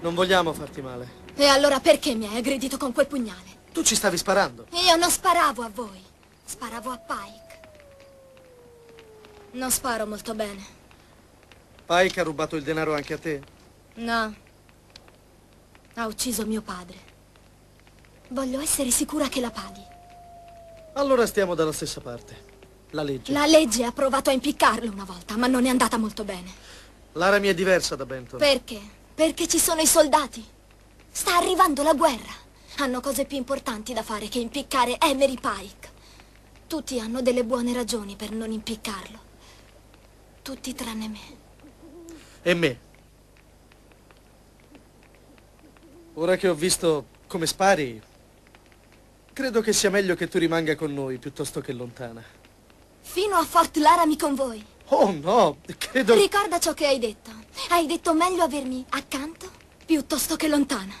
Non vogliamo farti male. E allora perché mi hai aggredito con quel pugnale? Tu ci stavi sparando. Io non sparavo a voi. Sparavo a Pike. Non sparo molto bene. Pike ha rubato il denaro anche a te? No. Ha ucciso mio padre. Voglio essere sicura che la paghi. Allora stiamo dalla stessa parte. La legge. La legge ha provato a impiccarlo una volta, ma non è andata molto bene. Laramie è diversa da Benton. Perché? Perché ci sono i soldati. Sta arrivando la guerra. Hanno cose più importanti da fare che impiccare Emery Pike. Tutti hanno delle buone ragioni per non impiccarlo. Tutti tranne me. E me. Ora che ho visto come spari, credo che sia meglio che tu rimanga con noi piuttosto che lontana. Fino a Fort Laramie con voi. Oh no, credo... Ricorda ciò che hai detto. Hai detto meglio avermi accanto piuttosto che lontana.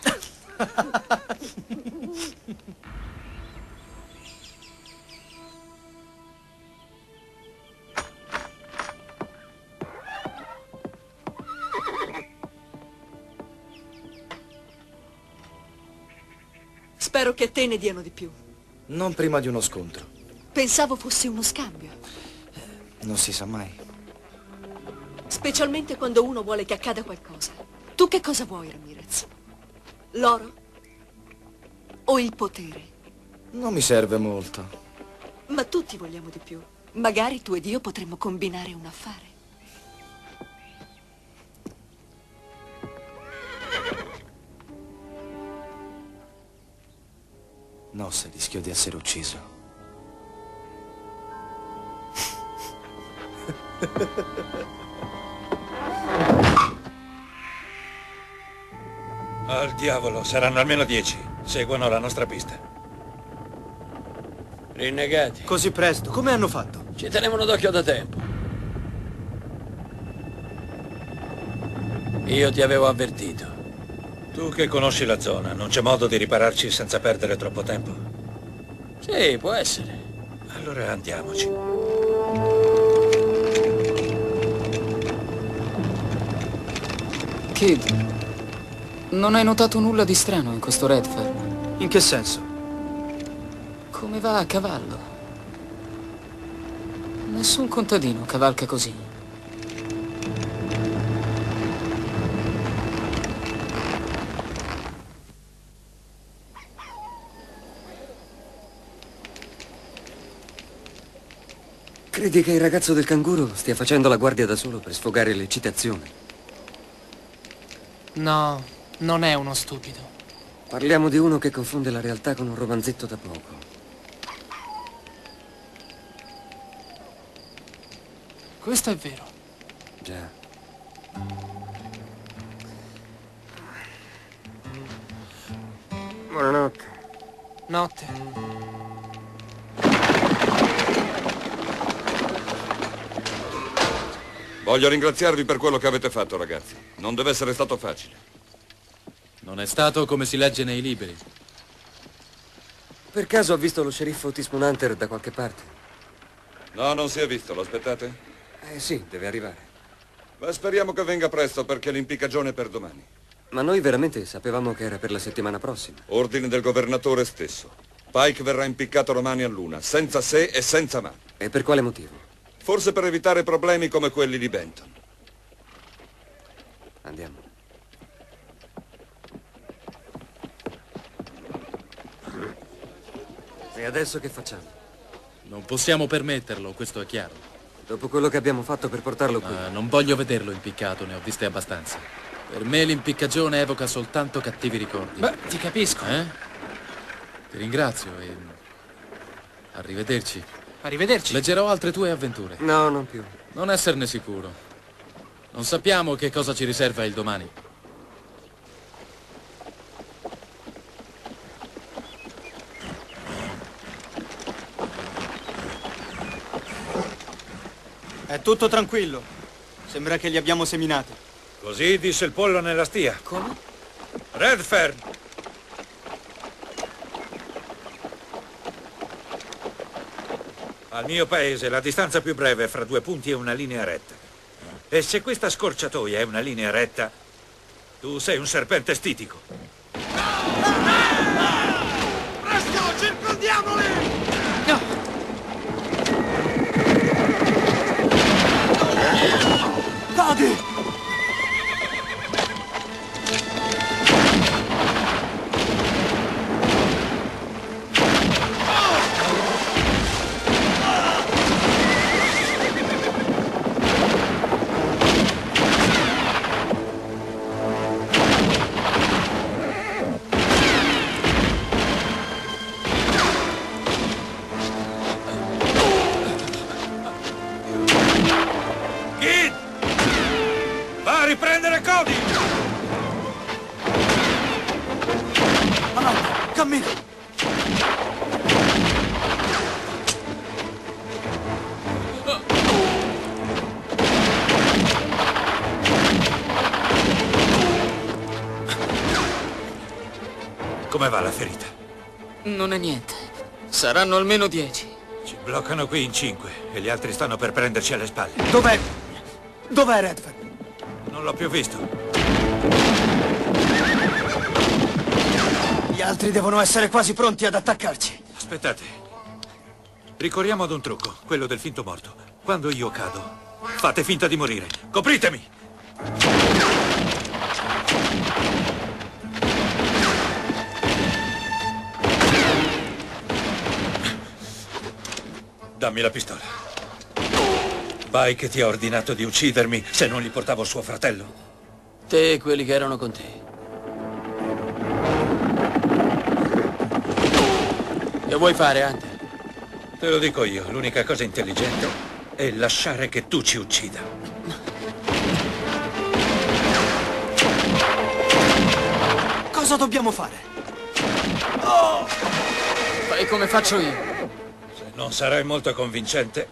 Spero che te ne diano di più. Non prima di uno scontro. Pensavo fosse uno scambio. Non si sa mai. Specialmente quando uno vuole che accada qualcosa. Tu che cosa vuoi, Ramirez? L'oro? O il potere? Non mi serve molto. Ma tutti vogliamo di più. Magari tu ed io potremmo combinare un affare. No, se rischio di essere ucciso. Al diavolo, saranno almeno dieci. Seguono la nostra pista. Rinnegati. Così presto, come hanno fatto? Ci tenevano d'occhio da tempo. Io ti avevo avvertito. Tu che conosci la zona, non c'è modo di ripararci senza perdere troppo tempo? Sì, può essere. Allora andiamoci. Kid, non hai notato nulla di strano in questo Redfern? In che senso? Come va a cavallo? Nessun contadino cavalca così. Credi che il ragazzo del canguro stia facendo la guardia da solo per sfogare l'eccitazione? No, non è uno stupido. Parliamo di uno che confonde la realtà con un romanzetto da poco. Questo è vero. Già. Buonanotte. Notte. Voglio ringraziarvi per quello che avete fatto, ragazzi. Non deve essere stato facile. Non è stato come si legge nei libri. Per caso ha visto lo sceriffo Otis Hunter da qualche parte? No, non si è visto. Lo aspettate? Eh sì, deve arrivare. Ma speriamo che venga presto perché l'impiccagione è per domani. Ma noi veramente sapevamo che era per la settimana prossima. Ordine del governatore stesso. Pike verrà impiccato domani a luna, senza se e senza ma. E per quale motivo? Forse per evitare problemi come quelli di Benton. Andiamo. E adesso che facciamo? Non possiamo permetterlo, questo è chiaro. Dopo quello che abbiamo fatto per portarlo qui. Ma non voglio vederlo impiccato, ne ho viste abbastanza. Per me l'impiccagione evoca soltanto cattivi ricordi. Beh, ti capisco. Eh? Ti ringrazio e... Arrivederci. Arrivederci. Leggerò altre tue avventure. No, non più. Non esserne sicuro. Non sappiamo che cosa ci riserva il domani. È tutto tranquillo. Sembra che li abbiamo seminati. Così disse il pollo nella stia. Come? Redfern! Al mio paese la distanza più breve fra due punti è una linea retta. E se questa scorciatoia è una linea retta, Tu sei un serpente stitico. Presto, circondiamoli! Cadi! Git! Cammina! Come va la ferita? Non è niente. Saranno almeno dieci. Ci bloccano qui in cinque e gli altri stanno per prenderci alle spalle. Dov'è? Dov'è Redford? Non l'ho più visto. Altri devono essere quasi pronti ad attaccarci. Aspettate. Ricorriamo ad un trucco, quello del finto morto. Quando io cado, fate finta di morire. Copritemi! Dammi la pistola. Vai che ti ha ordinato di uccidermi se non gli portavo suo fratello. Te e quelli che erano con te. Che vuoi fare, Hunter? Te lo dico io, l'unica cosa intelligente è lasciare che tu ci uccida. Cosa dobbiamo fare? Fai come faccio io. Se non sarai molto convincente,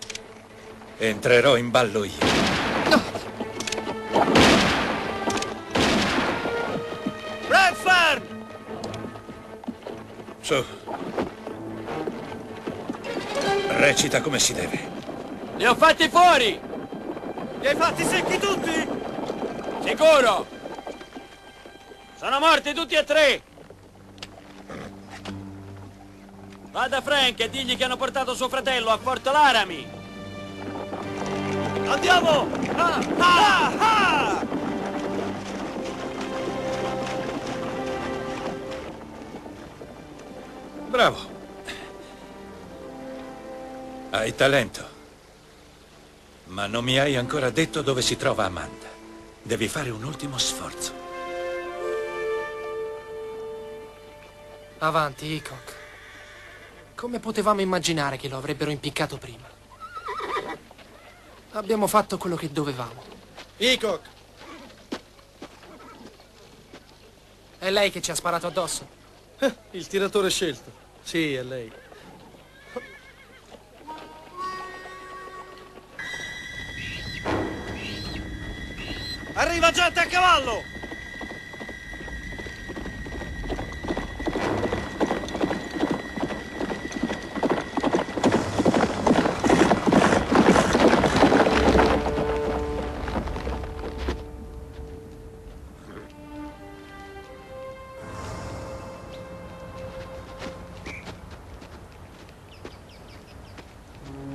entrerò in ballo io. Redford! Su. Recita come si deve. Li ho fatti fuori! Li hai fatti secchi tutti? Sicuro! Sono morti tutti e tre! Vada Frank e digli che hanno portato suo fratello a Fort Laramie! Andiamo! Ah, ah, ah! Bravo. Hai talento. Ma non mi hai ancora detto dove si trova Amanda. Devi fare un ultimo sforzo. Avanti, Hickok. Come potevamo immaginare che lo avrebbero impiccato prima? Abbiamo fatto quello che dovevamo. Hickok! È lei che ci ha sparato addosso? Eh, il tiratore scelto. Sì, è lei. Cavallo!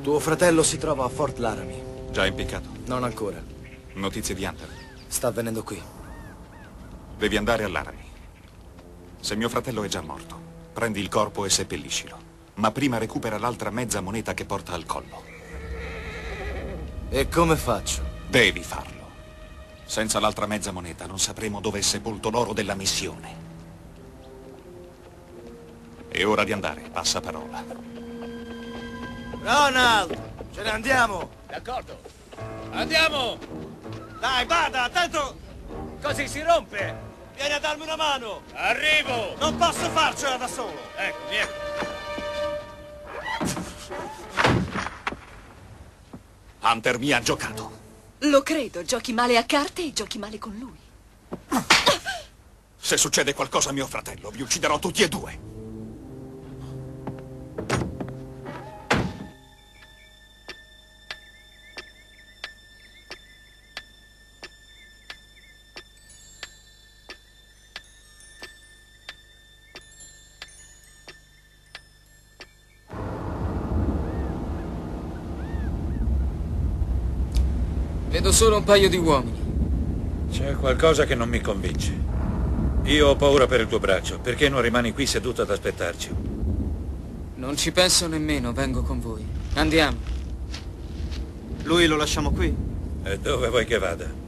Tuo fratello si trova a Fort Laramie. Già impiccato? Non ancora. Notizie di Hunter? Sta venendo qui. Devi andare a Laramie. Se mio fratello è già morto, prendi il corpo e seppelliscilo. Ma prima recupera l'altra mezza moneta che porta al collo. E come faccio? Devi farlo. Senza l'altra mezza moneta non sapremo dove è sepolto l'oro della missione. È ora di andare, passa parola. Ronald! Ce ne andiamo! D'accordo. Andiamo! Dai, vada, tanto Così si rompe! vieni a darmi una mano! Arrivo! Non posso farcela da solo! Ecco, vieni. Hunter mi ha giocato. Lo credo, giochi male a carte e giochi male con lui. Se succede qualcosa a mio fratello, vi ucciderò tutti e due. Vedo solo un paio di uomini. C'è qualcosa che non mi convince. Io ho paura per il tuo braccio. Perché non rimani qui seduto ad aspettarci? Non ci penso nemmeno, vengo con voi. Andiamo. Lui lo lasciamo qui? E dove vuoi che vada?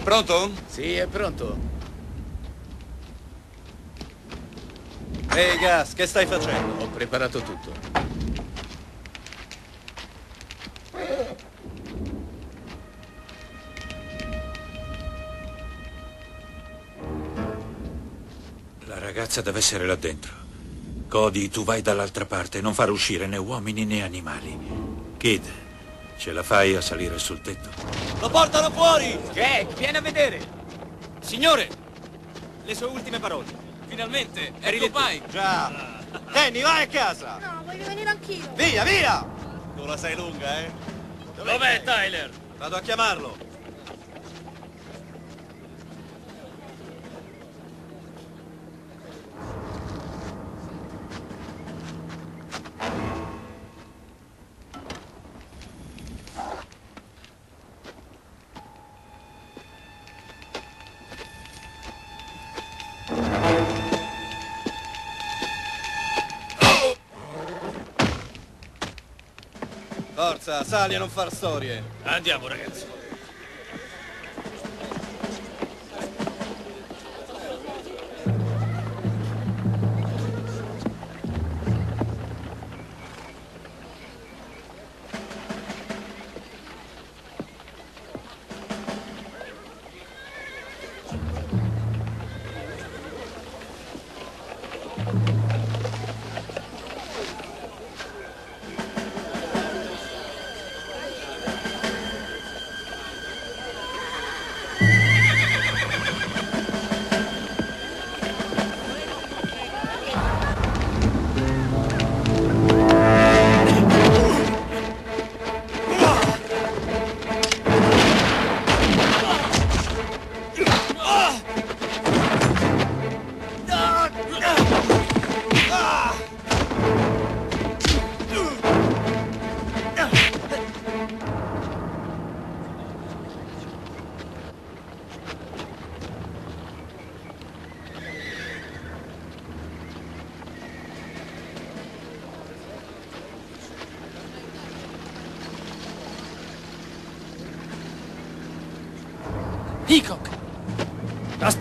È pronto? Sì, è pronto. Ehi, Gas, che stai facendo? Ho preparato tutto. La ragazza deve essere là dentro. Cody, tu vai dall'altra parte, non far uscire né uomini né animali. Kid, ce la fai a salire sul tetto? Lo portano fuori! Jack, vieni a vedere! Signore, le sue ultime parole. Finalmente, eri Ecco Pike. Già. Danny, vai a casa! No, voglio venire anch'io. Via, via! Tu la sei lunga, eh? Dov'è Tyler? Vado a chiamarlo. Forza, sali a non far storie. Andiamo, ragazzi.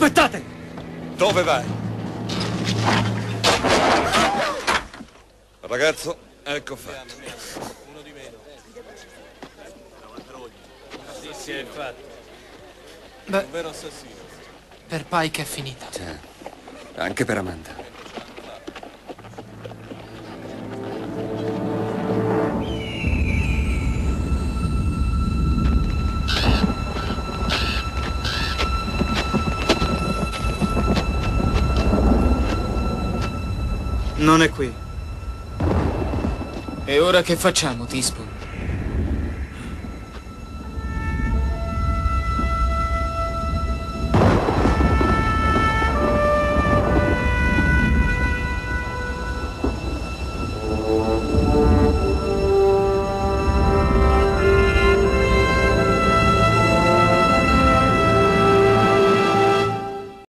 Aspettate! Dove vai? Ragazzo, ecco fatto. Sì, sì, infatti. Beh, Un vero assassino. per Pike è finita. Anche per Amanda. Non è qui. E ora che facciamo, Tispo?